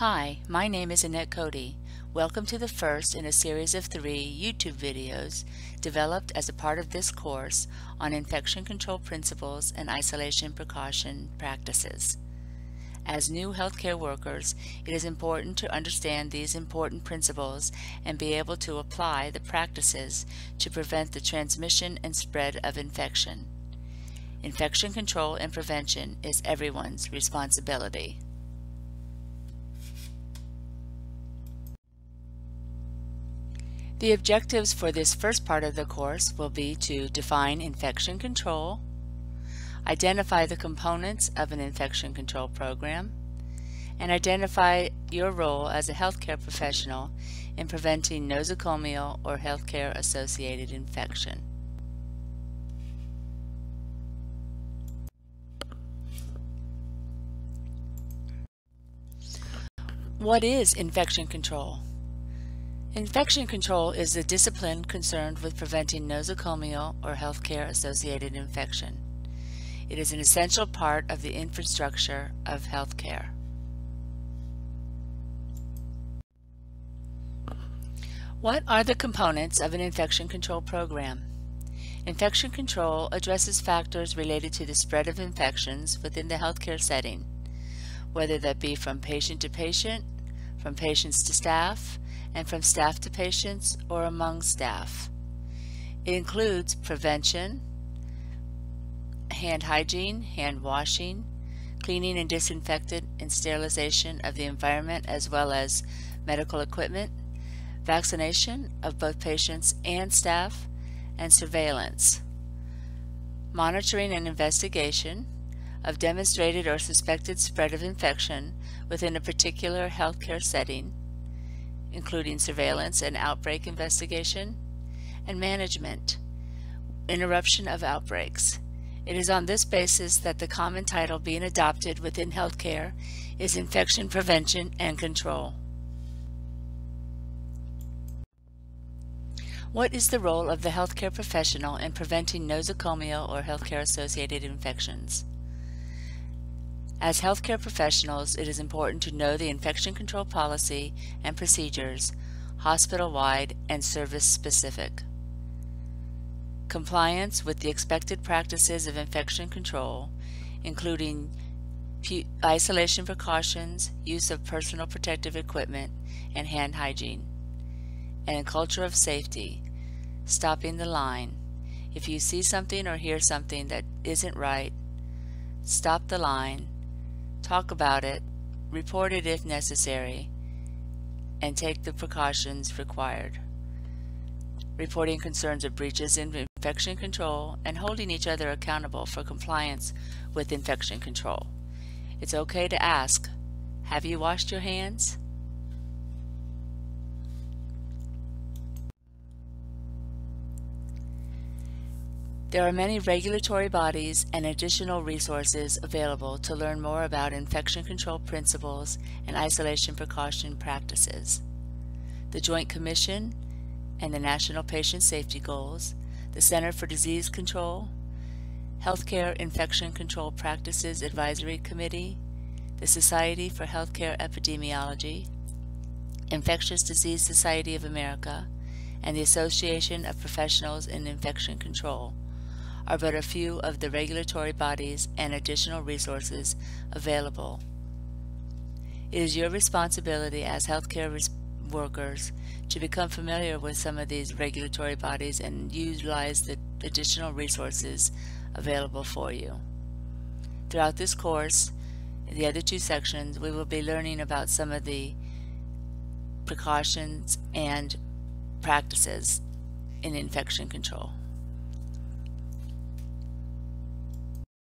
Hi, my name is Marietta Cote. Welcome to the first in a series of three YouTube videos developed as a part of this course on infection control principles and isolation precaution practices. As new healthcare workers, it is important to understand these important principles and be able to apply the practices to prevent the transmission and spread of infection. Infection control and prevention is everyone's responsibility. The objectives for this first part of the course will be to define infection control, identify the components of an infection control program, and identify your role as a healthcare professional in preventing nosocomial or healthcare associated infection. What is infection control? Infection control is the discipline concerned with preventing nosocomial or healthcare associated infection. It is an essential part of the infrastructure of healthcare. What are the components of an infection control program? Infection control addresses factors related to the spread of infections within the healthcare setting, whether that be from patient to patient, from patients to staff, and from staff to patients or among staff. It includes prevention, hand hygiene, hand washing, cleaning and disinfectant and sterilization of the environment as well as medical equipment, vaccination of both patients and staff, and surveillance. Monitoring and investigation of demonstrated or suspected spread of infection within a particular healthcare setting including surveillance and outbreak investigation, and management, interruption of outbreaks. It is on this basis that the common title being adopted within healthcare is infection prevention and control. What is the role of the healthcare professional in preventing nosocomial or healthcare associated infections? As healthcare professionals, it is important to know the infection control policy and procedures, hospital-wide and service-specific. Compliance with the expected practices of infection control, including isolation precautions, use of personal protective equipment, and hand hygiene. And a culture of safety, stopping the line. If you see something or hear something that isn't right, stop the line talk about it, report it if necessary, and take the precautions required. Reporting concerns of breaches in infection control and holding each other accountable for compliance with infection control. It's okay to ask, have you washed your hands? There are many regulatory bodies and additional resources available to learn more about infection control principles and isolation precaution practices. The Joint Commission and the National Patient Safety Goals, the Center for Disease Control, Healthcare Infection Control Practices Advisory Committee, the Society for Healthcare Epidemiology, Infectious Disease Society of America, and the Association of Professionals in Infection Control are but a few of the regulatory bodies and additional resources available. It is your responsibility as healthcare workers to become familiar with some of these regulatory bodies and utilize the additional resources available for you. Throughout this course, in the other two sections, we will be learning about some of the precautions and practices in infection control.